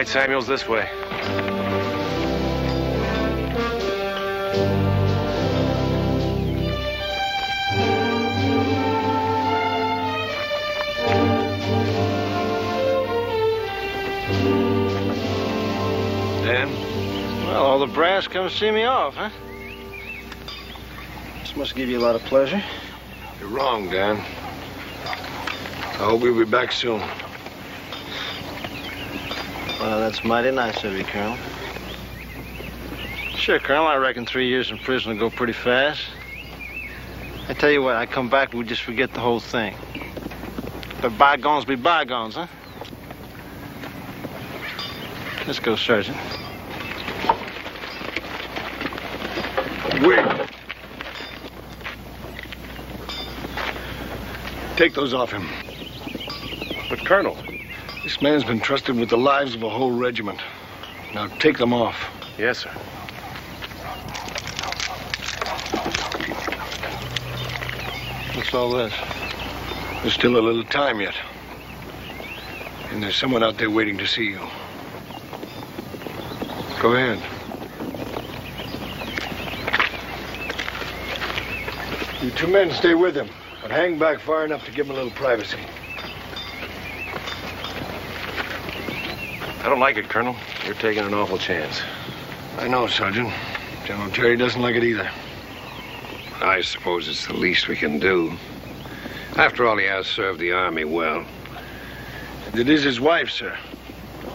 right, Samuels, this way. Dan? Well, all the brass come to see me off, huh? This must give you a lot of pleasure. You're wrong, Dan. I hope we'll be back soon. That's mighty nice of you, Colonel. Sure, Colonel, I reckon three years in prison will go pretty fast. I tell you what, I come back we just forget the whole thing. But bygones be bygones, huh? Let's go, Sergeant. Wait. Take those off him. But, Colonel. This man's been trusted with the lives of a whole regiment. Now take them off. Yes, sir. What's all this? There's still a little time yet. And there's someone out there waiting to see you. Go ahead. You two men stay with him, but hang back far enough to give him a little privacy. I don't like it, Colonel. You're taking an awful chance. I know, Sergeant. General Terry doesn't like it either. I suppose it's the least we can do. After all, he has served the Army well. And it is his wife, sir.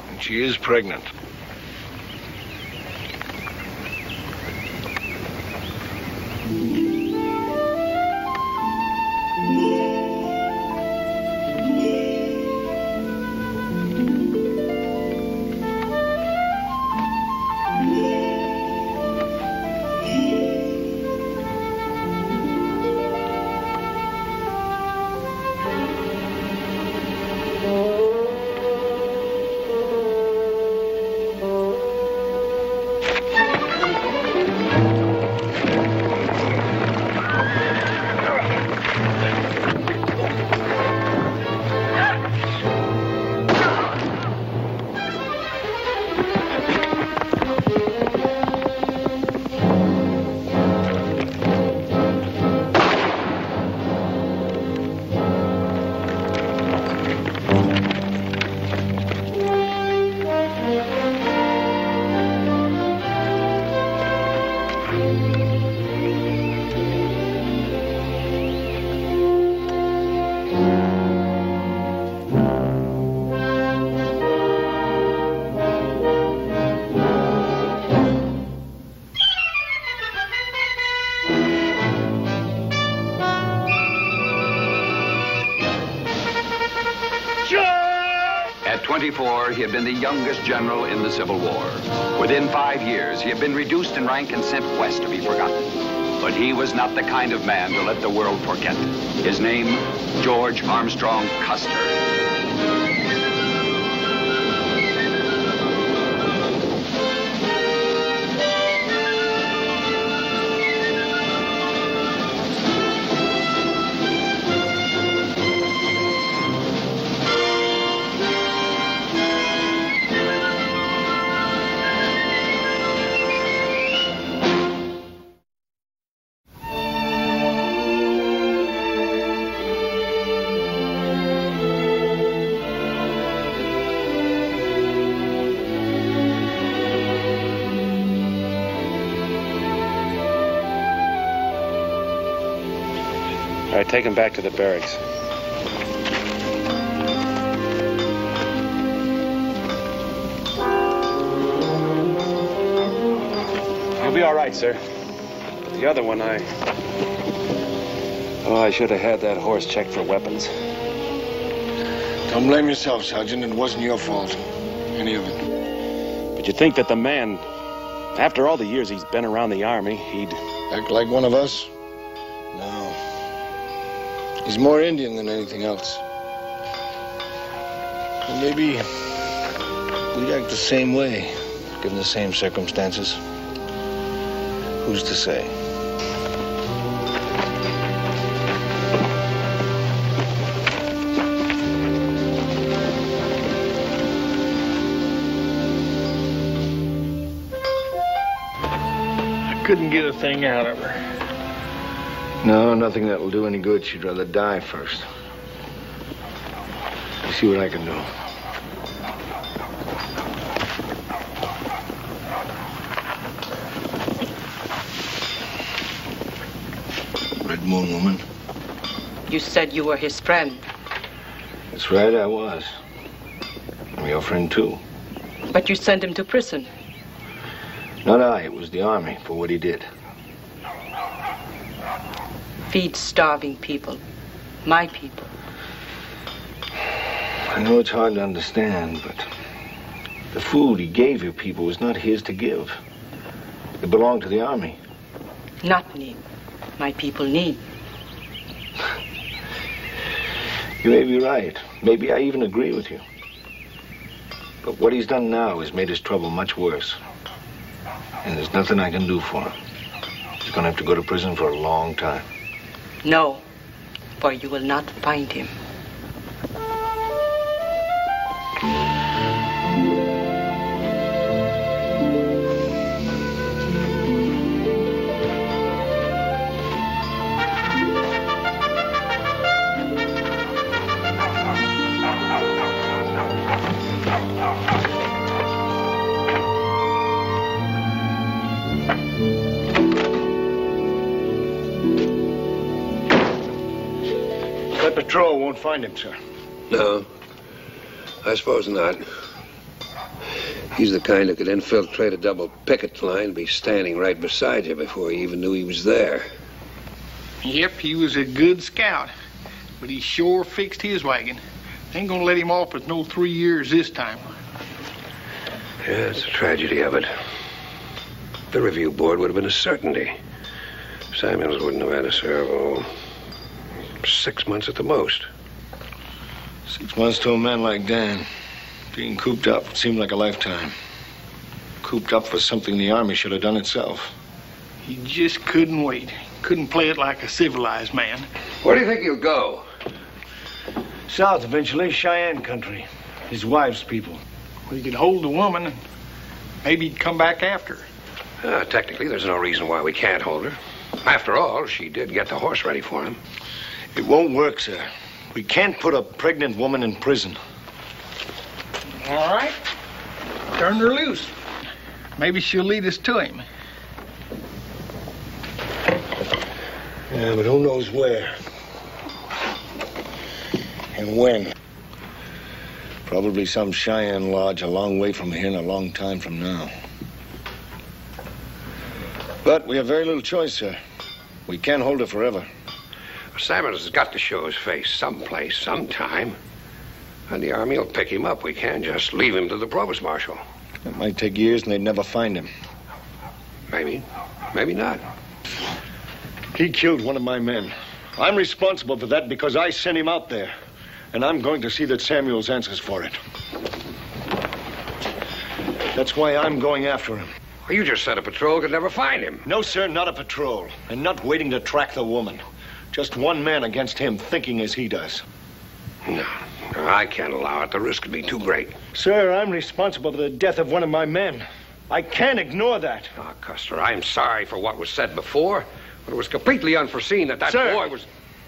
And she is pregnant. Been the youngest general in the Civil War. Within five years, he had been reduced in rank and sent west to be forgotten. But he was not the kind of man to let the world forget. His name, George Armstrong Custer. Take him back to the barracks. He'll be all right, sir. But the other one, I. Oh, I should have had that horse checked for weapons. Don't blame yourself, Sergeant. It wasn't your fault. Any of it. But you'd think that the man, after all the years he's been around the Army, he'd. Act like one of us? No. He's more Indian than anything else. And maybe we act the same way, given the same circumstances. Who's to say? couldn't get a thing out of her. No, nothing that'll do any good. She'd rather die first. Let me see what I can do. Red Moon woman. You said you were his friend, That's right, I was. I'm your friend, too. but you sent him to prison. Not I, it was the army for what he did. Feed starving people. My people. I know it's hard to understand, but the food he gave you people was not his to give. It belonged to the army. Not need. My people need. You may be right. Maybe I even agree with you. But what he's done now has made his trouble much worse. And there's nothing I can do for him. He's gonna have to go to prison for a long time. No, for you will not find him. Won't find him, sir. No, I suppose not. He's the kind who could infiltrate a double picket line and be standing right beside you before he even knew he was there. Yep, he was a good scout, but he sure fixed his wagon. Ain't gonna let him off with no three years this time. Yeah, it's a tragedy of it. The review board would have been a certainty. Samuels wouldn't have had to serve, oh, six months at the most. Six months to a man like Dan. Being cooped up seemed like a lifetime. Cooped up for something the army should have done itself. He just couldn't wait. Couldn't play it like a civilized man. Where do you think he'll go? South eventually, Cheyenne country. His wife's people. Well, He could hold the woman and maybe he'd come back after her. Uh, technically, there's no reason why we can't hold her. After all, she did get the horse ready for him. It won't work, sir. We can't put a pregnant woman in prison. All right. Turn her loose. Maybe she'll lead us to him. Yeah, but who knows where? And when? Probably some Cheyenne lodge a long way from here and a long time from now. But we have very little choice, sir. We can't hold her forever. Samuels has got to show his face someplace, sometime. And the army will pick him up. We can't just leave him to the provost marshal. It might take years and they'd never find him. Maybe, maybe not. He killed one of my men. I'm responsible for that because I sent him out there. And I'm going to see that Samuels answers for it. That's why I'm going after him. Well, you just said a patrol could never find him. No, sir, not a patrol. And not waiting to track the woman. Just one man against him, thinking as he does. No, no, I can't allow it. The risk would be too great. Sir, I'm responsible for the death of one of my men. I can't ignore that. Ah, Custer, I'm sorry for what was said before, but it was completely unforeseen that that Sir. boy was.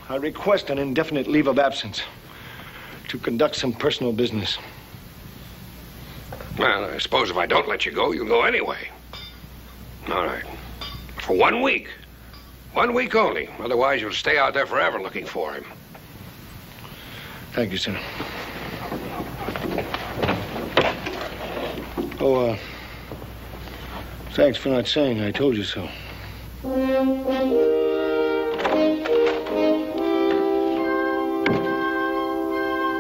I request an indefinite leave of absence to conduct some personal business. Well, I suppose if I don't let you go, you'll go anyway. All right. For one week. One week only. Otherwise, you'll stay out there forever looking for him. Thank you, sir. Oh, uh, thanks for not saying I told you so.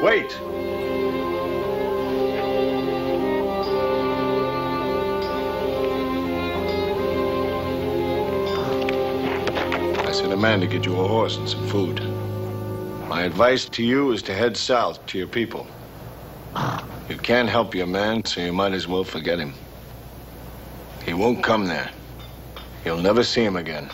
Wait. Sent a man to get you a horse and some food. My advice to you is to head south to your people. You can't help your man, so you might as well forget him. He won't come there. You'll never see him again.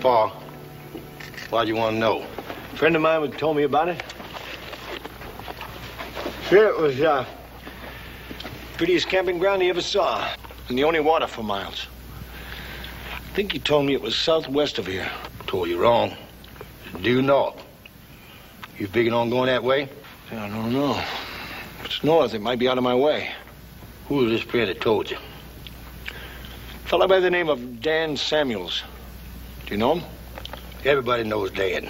Ain't far. Why'd you want to know? A friend of mine told me about it. Here it was, uh, prettiest camping ground he ever saw. And the only water for miles. I think he told me it was southwest of here. Told you wrong. Due north. You figuring on going that way? I don't know. If it's north, it might be out of my way. Who was this friend that told you? Fellow by the name of Dan Samuels. Do you know him? Everybody knows Dan.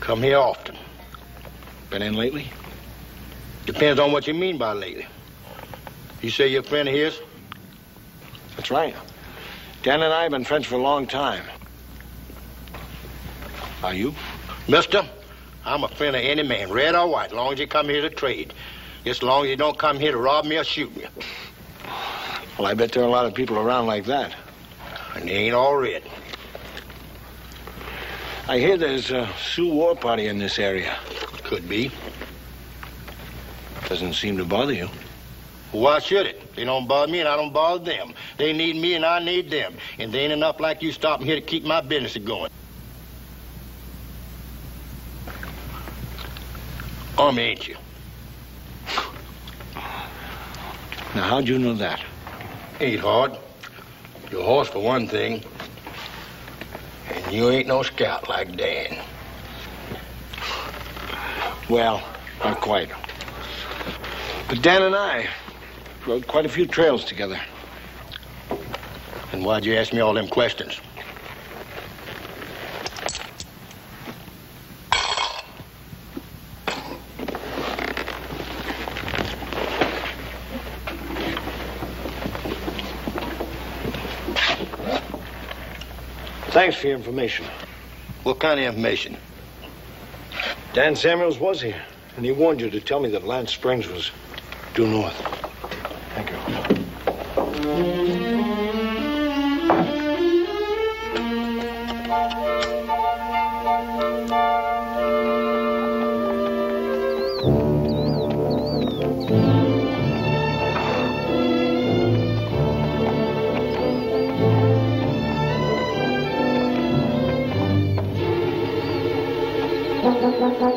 Come here often. Been in lately? Depends on what you mean by lately. You say you're a friend of his? That's right. Dan and I have been friends for a long time. Are you? Mister, I'm a friend of any man, red or white, as long as you come here to trade. Just as long as you don't come here to rob me or shoot me. Well, I bet there are a lot of people around like that. And they ain't all red. I hear there's a Sioux war party in this area. Could be. Doesn't seem to bother you. Why should it? They don't bother me and I don't bother them. They need me and I need them. And they ain't enough like you stopping here to keep my business going. Army, ain't you? Now, how'd you know that? Ain't hard. Your horse, for one thing. You ain't no scout like Dan. Well, not quite. But Dan and I rode quite a few trails together. And why'd you ask me all them questions? Thanks for your information. What kind of information? Dan Samuels was here, and he warned you to tell me that Lance Springs was due north. They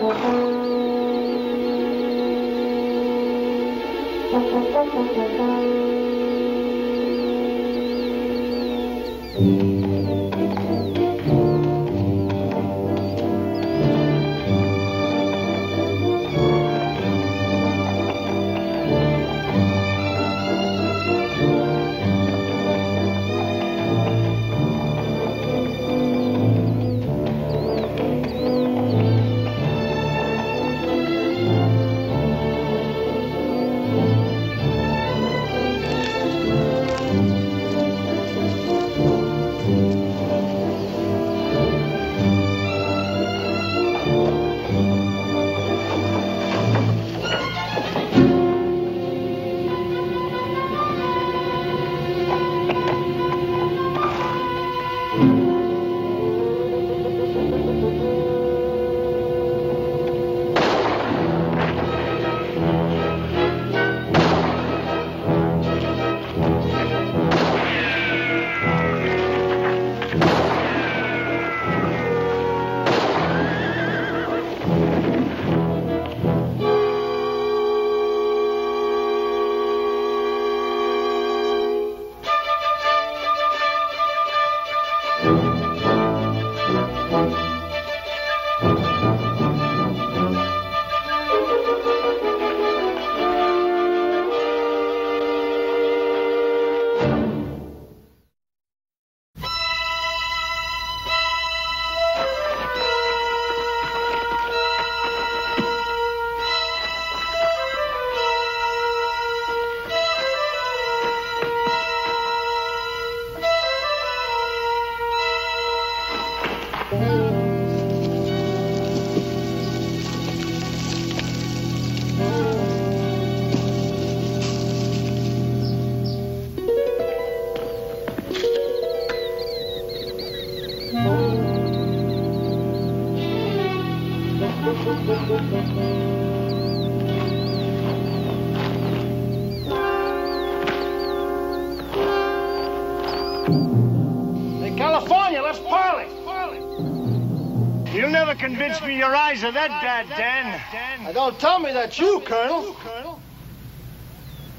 me your eyes are that bad, Dan. Now, don't tell me that's you, Colonel.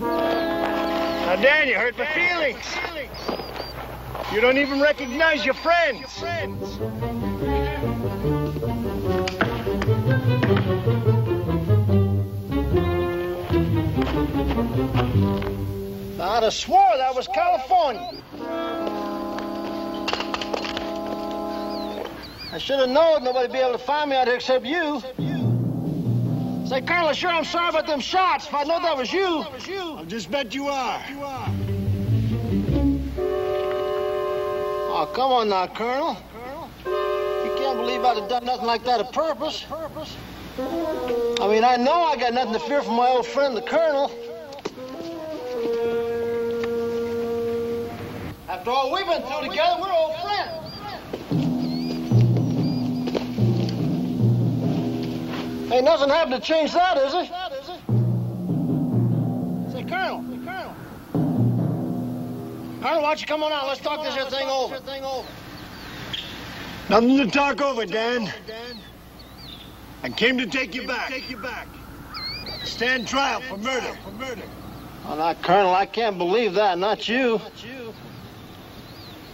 Now, Dan, you hurt my feelings. You don't even recognize your friends. I'd have swore that was California. I should have known nobody'd be able to find me out here except you. Say, Colonel, sure I'm sorry about them shots. If I know that was you. I'll just bet you are. Oh, come on now, Colonel. You can't believe I'd have done nothing like that on purpose. I mean, I know I got nothing to fear from my old friend, the Colonel. After all we've been through together, we're old friends. Ain't nothing happened to change that, is it? Say, Colonel. Say, Colonel. Colonel, why don't you come on out? Let's talk this here thing over. Nothing to talk over, Dan. I came to take you back. Take you back. Stand trial for murder. For murder. Oh, now, Colonel, I can't believe that. Not you.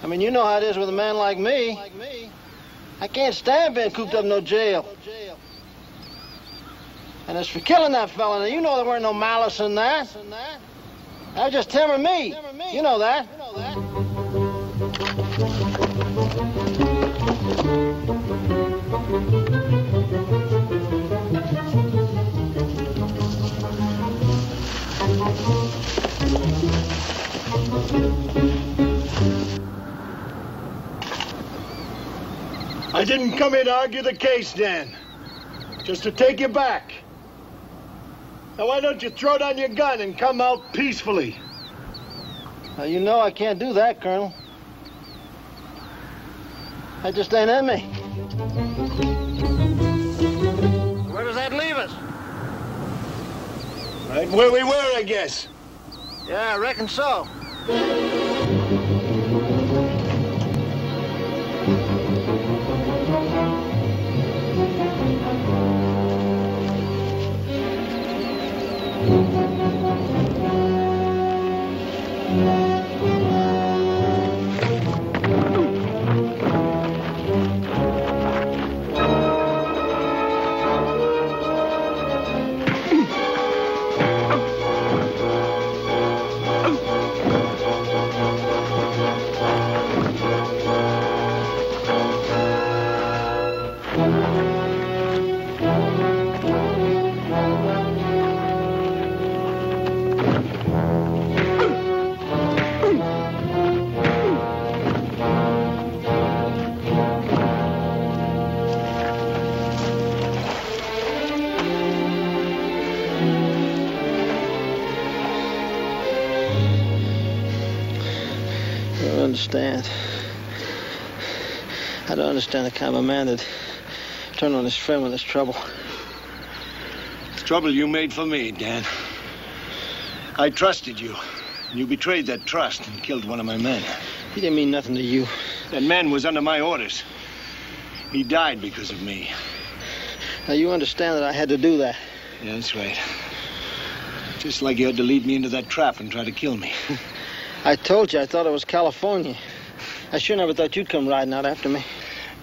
I mean, you know how it is with a man like me. I can't stand being cooped up in no jail. And as for killing that fella, now, you know there weren't no malice in that. That was just him or me. You know that. I didn't come here to argue the case, Dan. Just to take you back. Now, why don't you throw down your gun and come out peacefully? Now, you know I can't do that, Colonel. I just ain't in me. Where does that leave us? Right where we were, I guess. Yeah, I reckon so. Understand. I don't understand the kind of man that turn on his friend when there's trouble. It's trouble you made for me, Dan. I trusted you. and You betrayed that trust and killed one of my men. He didn't mean nothing to you. That man was under my orders. He died because of me. Now, you understand that I had to do that. Yeah, that's right. Just like you had to lead me into that trap and try to kill me. I told you I thought it was California. I sure never thought you'd come riding out after me.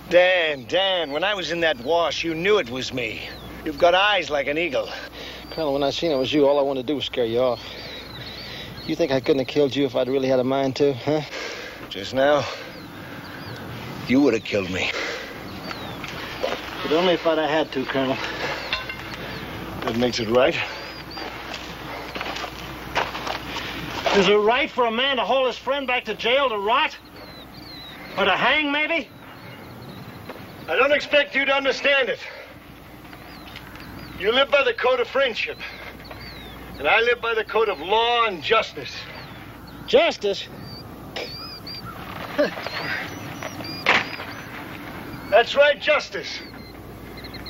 Dan, Dan, when I was in that wash, you knew it was me. You've got eyes like an eagle. Colonel, when I seen it was you, all I wanted to do was scare you off. You think I couldn't have killed you if I'd really had a mind to, huh? Just now, you would have killed me. But only if I'd have had to, Colonel. That makes it right. Is it right for a man to haul his friend back to jail to rot? Or to hang, maybe? I don't expect you to understand it. You live by the code of friendship. And I live by the code of law and justice. Justice? That's right, justice.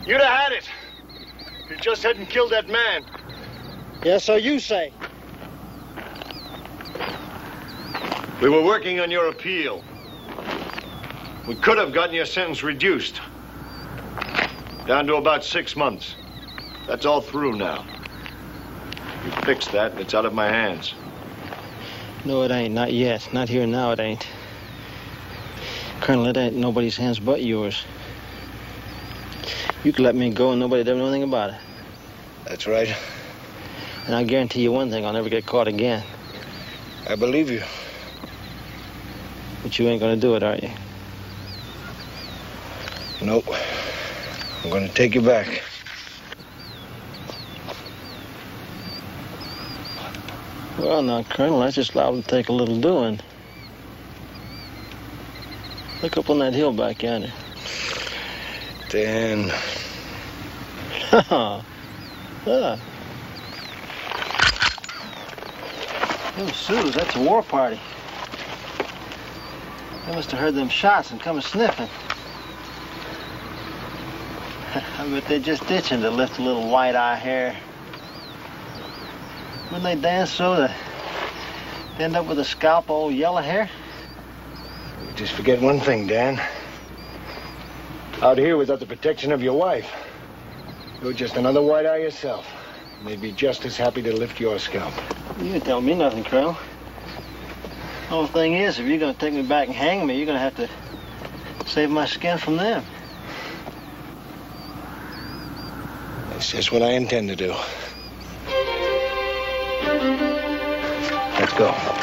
You'd have had it. You just hadn't killed that man. Yes, so you say. We were working on your appeal. We could have gotten your sentence reduced. Down to about six months. That's all through now. You fixed that, and it's out of my hands. No, it ain't. Not yet. Not here now, it ain't. Colonel, it ain't nobody's hands but yours. You could let me go and nobody'd ever know anything about it. That's right. And I guarantee you one thing, I'll never get caught again. I believe you. But you ain't gonna do it, are you? Nope. I'm gonna take you back. Well, now, Colonel, that's just liable to take a little doing. Look up on that hill back yonder. Dan. Ha yeah. Oh, Suze, that's a war party. They must have heard them shots and come a sniffing. I bet they're just itching to lift a little white eye hair. When they dance so that they end up with a scalp all yellow hair? Just forget one thing, Dan. Out here without the protection of your wife, you're just another white eye yourself. And they'd be just as happy to lift your scalp. You didn't tell me nothing, Colonel. The whole thing is, if you're going to take me back and hang me, you're going to have to save my skin from them. That's just what I intend to do. Let's go.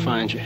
Find you.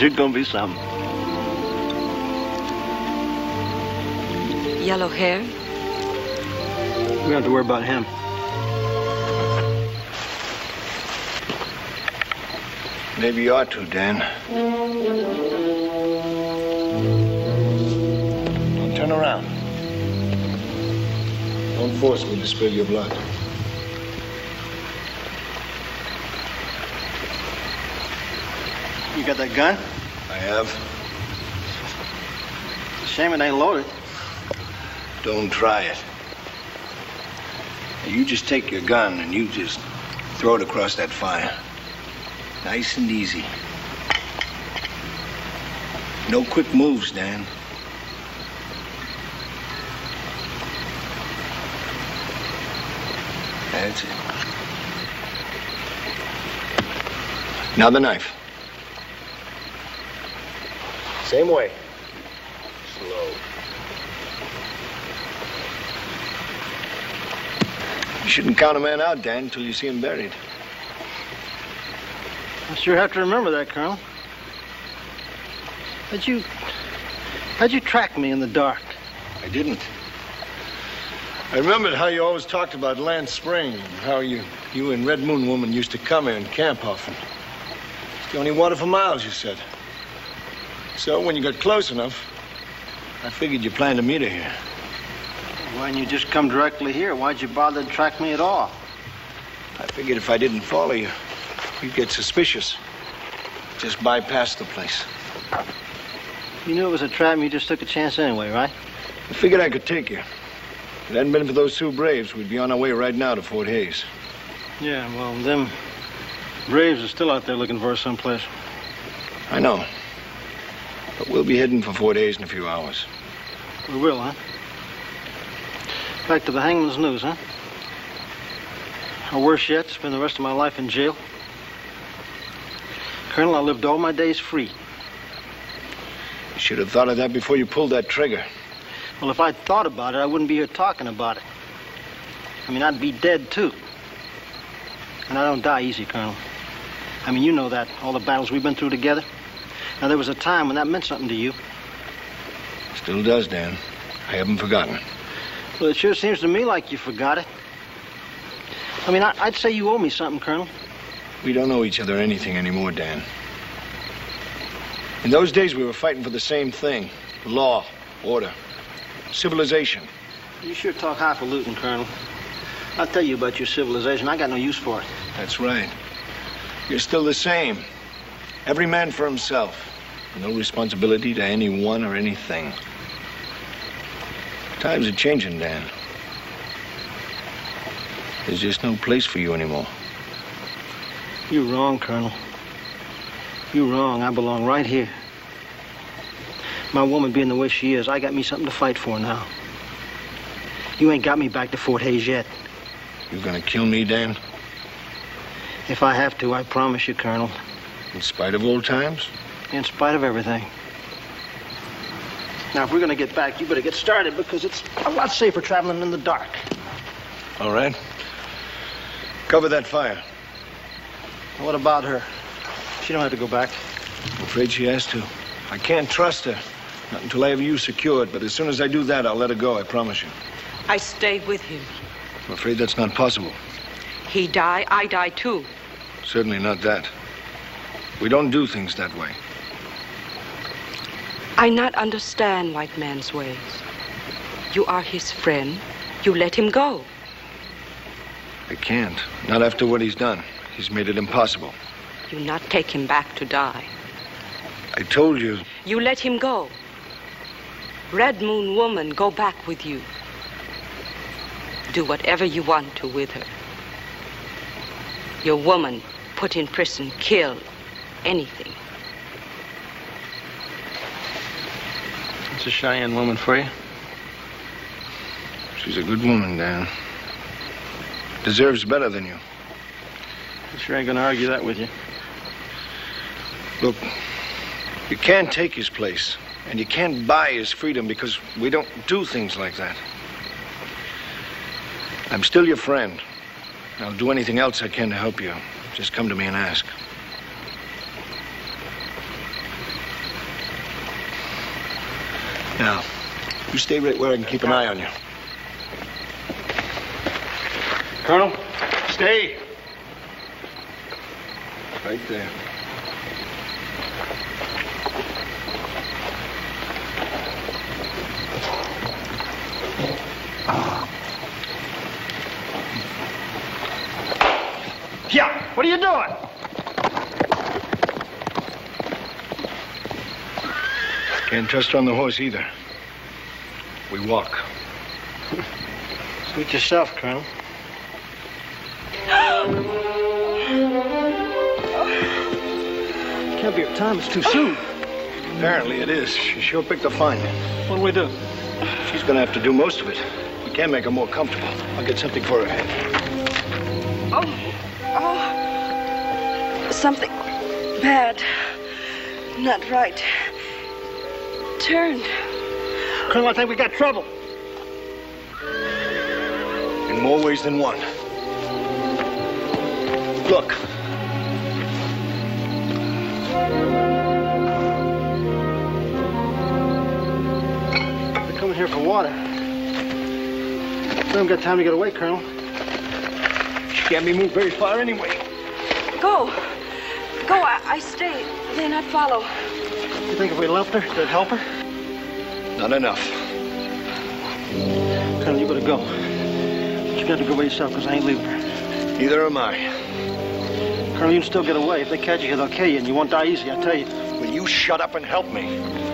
It's sure gonna be something. Yellow hair? We don't have to worry about him. Maybe you ought to, Dan. Don't turn around. Don't force me to spill your blood. You got that gun? Have. Shame it ain't loaded. Don't try it. You just take your gun and you just throw it across that fire. Nice and easy. No quick moves, Dan. That's it. Now the knife. Same way. Slow. You shouldn't count a man out, Dan, until you see him buried. I sure have to remember that, Colonel. How'd you... How'd you track me in the dark? I didn't. I remembered how you always talked about Lance Spring, and how you, you and Red Moon Woman used to come here and camp often. It's the only water for miles, you said. So when you got close enough, I figured you planned to meet her here. Why didn't you just come directly here? Why'd you bother to track me at all? I figured if I didn't follow you, you'd get suspicious. Just bypass the place. You knew it was a trap and you just took a chance anyway, right? I figured I could take you. If it hadn't been for those Sioux Braves, we'd be on our way right now to Fort Hays. Yeah, well, them Braves are still out there looking for us someplace. I know. But we'll be heading for Fort Hays in a few hours. We will, huh? Back to the hangman's news, huh? Or worse yet, spend the rest of my life in jail. Colonel, I lived all my days free. You should have thought of that before you pulled that trigger. Well, if I'd thought about it, I wouldn't be here talking about it. I mean, I'd be dead, too. And I don't die easy, Colonel. I mean, you know that, all the battles we've been through together. Now, there was a time when that meant something to you. Still does, Dan. I haven't forgotten. Well, it sure seems to me like you forgot it. I mean, I, I'd say you owe me something, Colonel. We don't owe each other anything anymore, Dan. In those days, we were fighting for the same thing law, order, civilization. You sure talk highfalutin, Colonel. I'll tell you about your civilization. I got no use for it. That's right. You're still the same. Every man for himself. No responsibility to anyone or anything. Times are changing, Dan. There's just no place for you anymore. You're wrong, Colonel. You're wrong. I belong right here. My woman being the way she is, I got me something to fight for now. You ain't got me back to Fort Hays yet. You gonna kill me, Dan? If I have to, I promise you, Colonel. In spite of old times? In spite of everything. Now, if we're gonna get back, you better get started because it's a lot safer traveling in the dark. All right. Cover that fire. What about her? She don't have to go back. I'm afraid she has to. I can't trust her. Not until I have you secured, but as soon as I do that, I'll let her go, I promise you. I stay with him. I'm afraid that's not possible. He die, I die too. Certainly not that. We don't do things that way. I not understand white man's ways. You are his friend. You let him go. I can't. Not after what he's done. He's made it impossible. You not take him back to die. I told you. You let him go. Red Moon woman, go back with you. Do whatever you want to with her. Your woman, put in prison, kill, anything. It's a Cheyenne woman for you. She's a good woman, Dan. Deserves better than you. I sure ain't gonna argue that with you. Look, you can't take his place, and you can't buy his freedom because we don't do things like that. I'm still your friend. I'll do anything else I can to help you. Just come to me and ask. Now, you stay right where I can keep an eye on you. Colonel, stay. Right there. Yeah, what are you doing? Can't trust on the horse either. We walk. Suit yourself, Colonel. Can't be your time. It's too soon. Apparently it is. She sure picked a fine. What do we do? She's gonna have to do most of it. We can't make her more comfortable. I'll get something for her head. Oh, oh. Something bad. Not right. Turn. Colonel, I think we got trouble. In more ways than one. Look. They're coming here for water. We haven't got time to get away, Colonel. She can't be moved very far anyway. Go. Go. I, I stay. Then I follow. You think if we left her, that'd help her? Not enough. Colonel, you better go. But you got to go by yourself, because I ain't leaving her. Neither am I. Colonel, you can still get away. If they catch you here, they'll kill you, and you won't die easy, I tell you. Will you shut up and help me?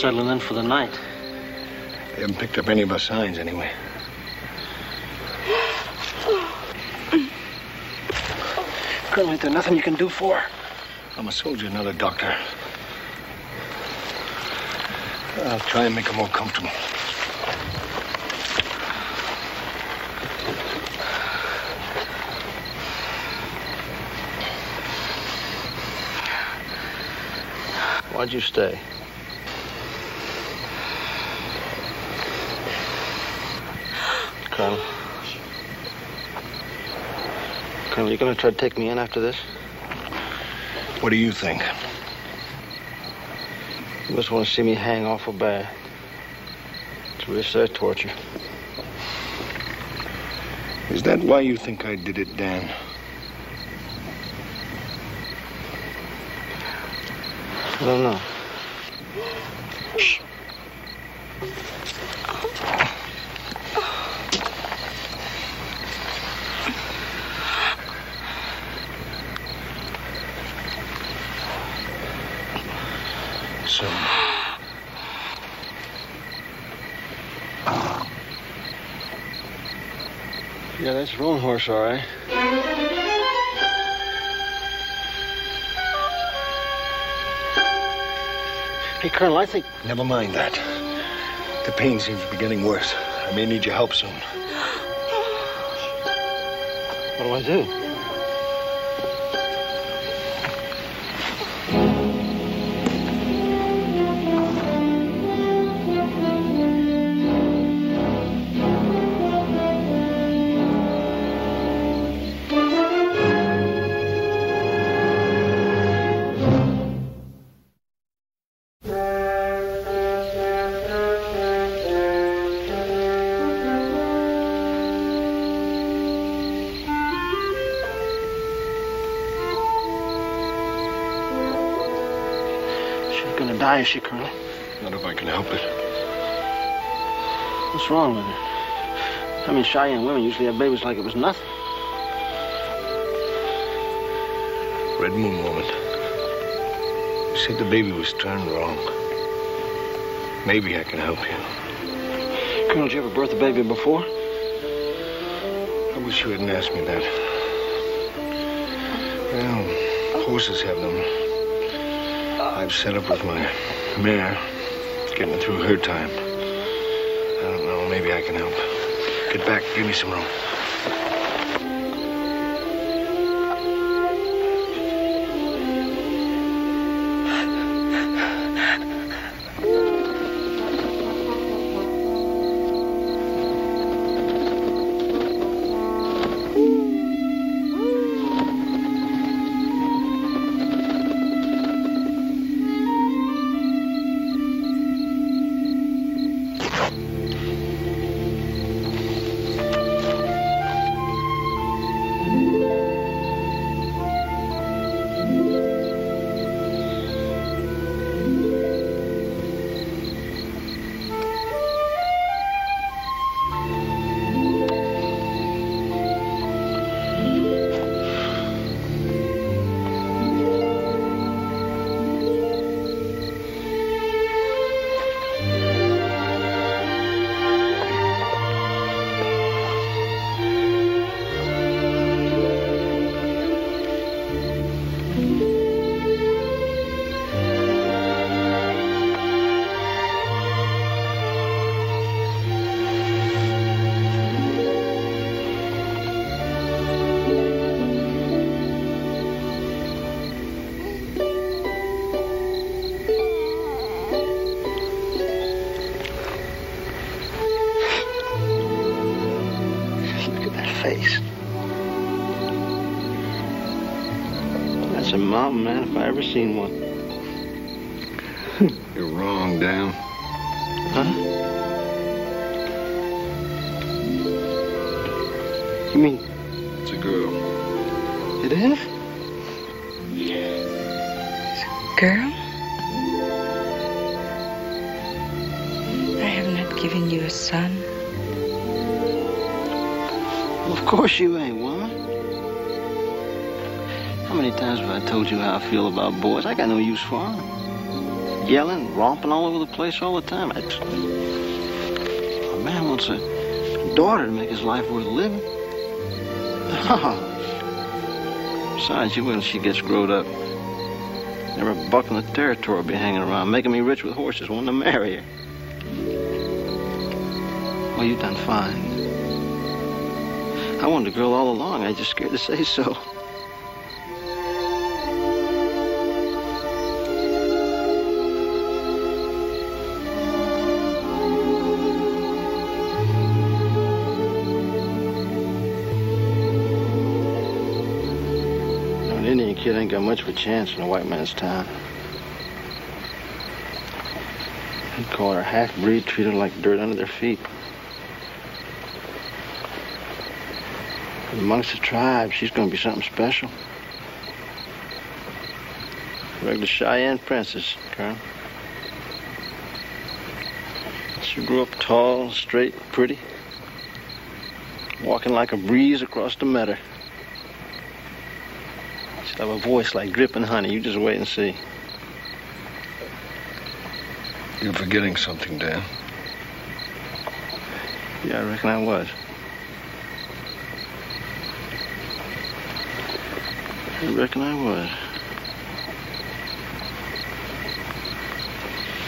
Settling in for the night. They haven't picked up any of our signs anyway. Colonel, ain't there nothing you can do for her? I'm a soldier, not a doctor. I'll try and make her more comfortable. Why'd you stay? Colonel. Colonel, you gonna try to take me in after this? What do you think? You must want to see me hang awful bad. It's real sad torture. Is that why you think I did it, Dan? I don't know. Colonel, I think. Never mind that. The pain seems to be getting worse. I may need your help soon. What do I do? Is she, Colonel? Not if I can help it. What's wrong with her? I mean, Cheyenne women usually have babies like it was nothing. Red Moon woman. You said the baby was turned wrong. Maybe I can help you. Colonel, did you ever birth a baby before? I wish you hadn't asked me that. Well, horses have them. I've set up with my mare, getting through her time. I don't know, maybe I can help. Get back, give me some room. Seen one. How many times have I told you how I feel about boys? I got no use for them. Yelling, romping all over the place all the time. A man wants a daughter to make his life worth living. Besides, you wait she gets growed up. Never a buck in the territory will be hanging around, making me rich with horses, wanting to marry her. Well, you done fine. I wanted a girl all along. I just scared to say so. A chance in a white man's town. He'd call her half-breed, treat her like dirt under their feet. Amongst the tribe, she's gonna be something special. Regular Cheyenne princess, Colonel. She grew up tall, straight, pretty. Walking like a breeze across the meadow. Have a voice like dripping honey. You just wait and see. You're forgetting something, Dan. Yeah, I reckon I was. I reckon I was.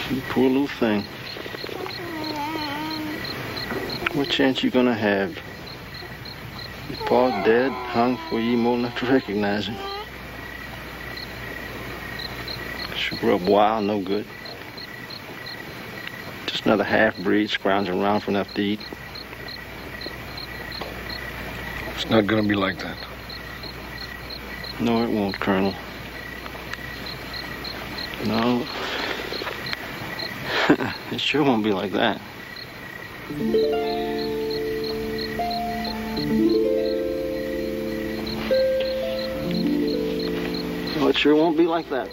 You poor little thing. What chance you gonna have? Your pa dead, hung for you more enough to recognize him. Up wild, no good. Just another half-breed scrounging around for enough to eat. It's not gonna be like that. No, it won't, Colonel. No. it sure won't be like that. No, it sure won't be like that.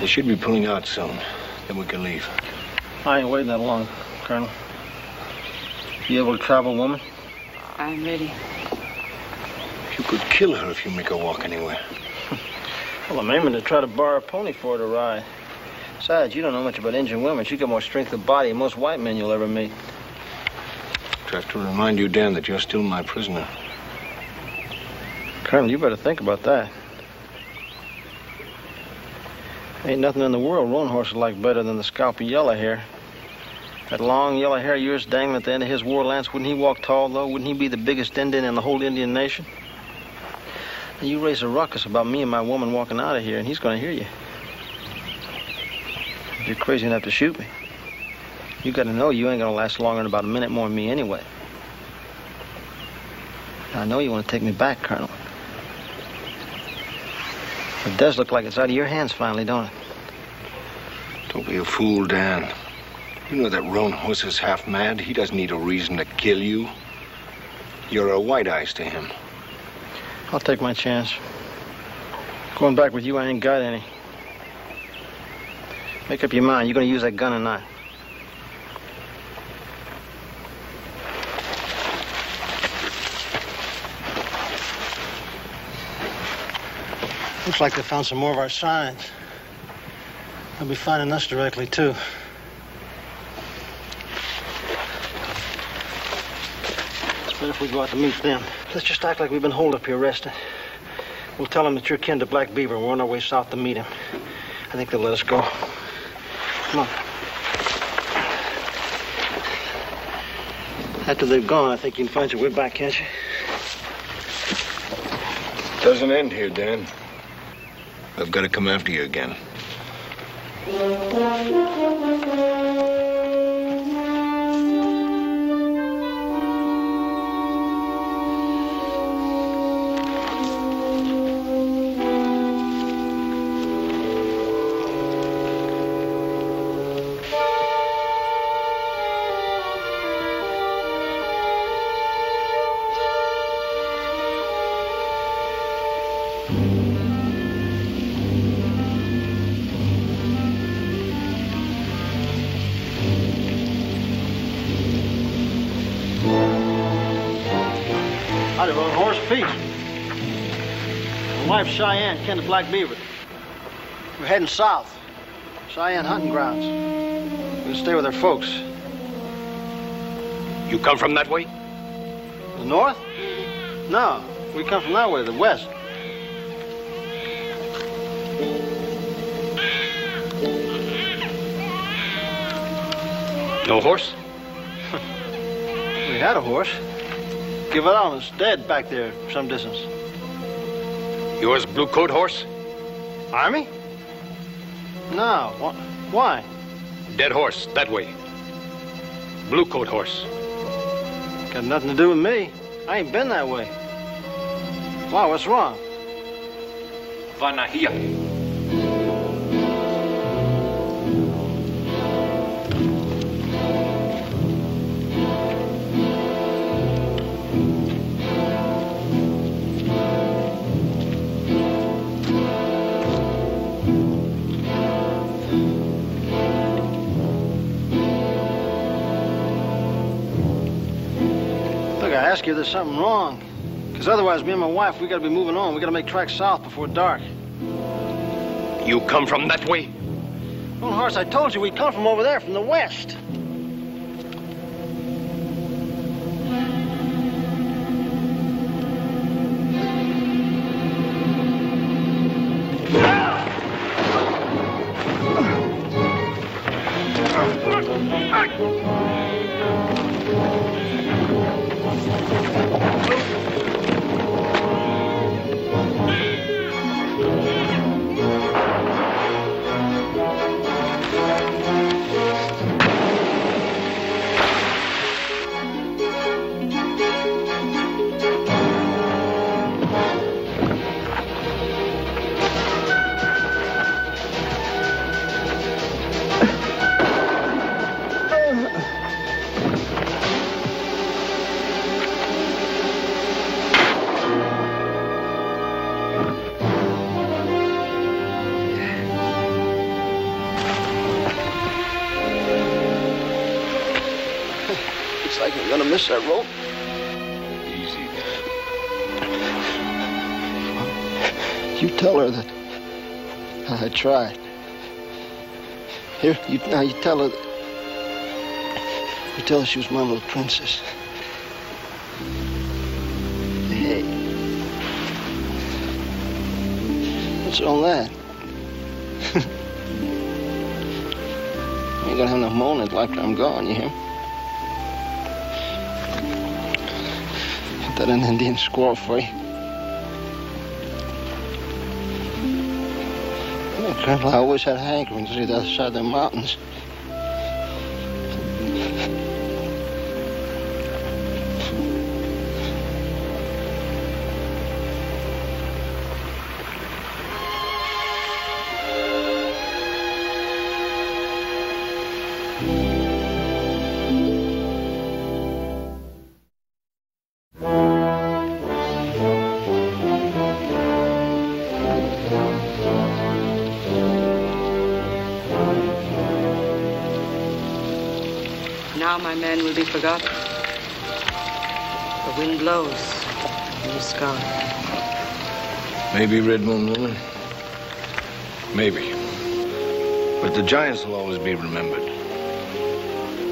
They should be pulling out soon. Then we can leave. I ain't waiting that long, Colonel. You able to travel, woman? I'm ready. You could kill her if you make her walk anywhere. Well, I'm aiming to try to borrow a pony for her to ride. Besides, you don't know much about Indian women. She got more strength of body than most white men you'll ever meet. I have to remind you, Dan, that you're still my prisoner. Colonel, you better think about that. Ain't nothing in the world roan horses like better than the scalpy yellow hair. That long yellow hair of yours dangling at the end of his war lance, wouldn't he walk tall, though? Wouldn't he be the biggest Indian in the whole Indian nation? And you raise a ruckus about me and my woman walking out of here, and he's going to hear you. If you're crazy enough to shoot me, you got to know you ain't going to last longer than about a minute more than me anyway. I know you want to take me back, Colonel. It does look like it's out of your hands finally, don't it? Don't be a fool, Dan. You know that roan horse is half mad. He doesn't need a reason to kill you. You're a white eyes to him. I'll take my chance. Going back with you, I ain't got any. Make up your mind. You're gonna use that gun or not? Looks like they found some more of our signs. They'll be finding us directly, too. It's better if we go out to meet them. Let's just act like we've been holed up here resting. We'll tell them that you're kin to Black Beaver and we're on our way south to meet him. I think they'll let us go. Come on. After they've gone, I think you can find your way back, can't you? Doesn't end here, Dan. I've got to come after you again. Thank you. Cheyenne, kin to Black Beaver. We're heading south. Cheyenne hunting grounds. We'll stay with our folks. You come from that way? The north? No, we come from that way, the west. No horse? We had a horse. Give it on. It's dead back there some distance. Yours blue coat horse? Army? No. Wh- Why? Dead horse, that way. Blue coat horse. Got nothing to do with me. I ain't been that way. Why? What's wrong? Vanahia. Ask you if there's something wrong. Because otherwise, me and my wife, we gotta be moving on. We gotta make tracks south before dark. You come from that way? Lone Horse, I told you we come from over there, from the west. Looks like we're gonna miss that rope. Easy, Dan. You tell her that I tried. Here, you, now you tell her. You tell her she was my little princess. Hey. What's all that? you ain't gonna have no moaning after I'm gone, you hear? That an Indian squaw for you? I always had a hankering to see the other side of the mountains. Forgotten. The wind blows in the sky. Maybe, Red Moon Woman. Maybe. But the giants will always be remembered.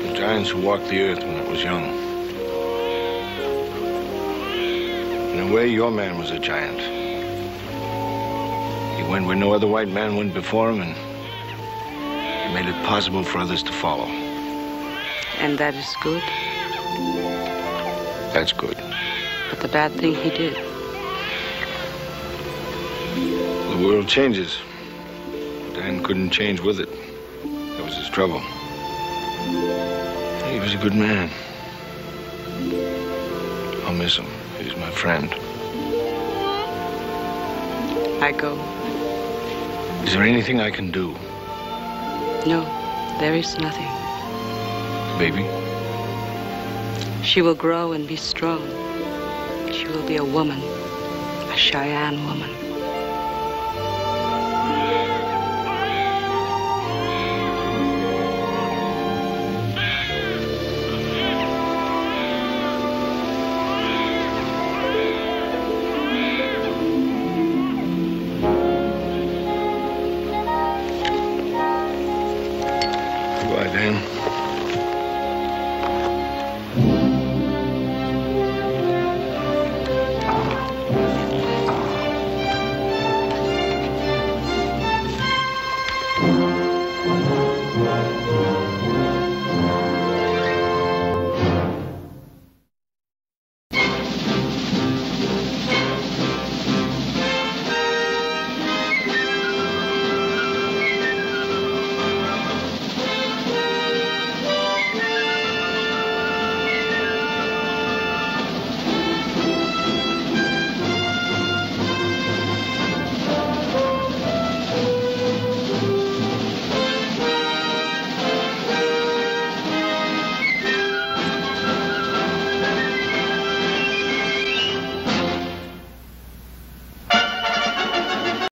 The giants who walked the earth when it was young. In a way, your man was a giant. He went where no other white man went before him, and he made it possible for others to follow. And that is good. That's good. But the bad thing he did. The world changes. Dan couldn't change with it. That was his trouble. He was a good man. I'll miss him. He's my friend. I go. Is there anything I can do, No, there is nothing. baby? She will grow and be strong. She will be a woman, a Cheyenne woman.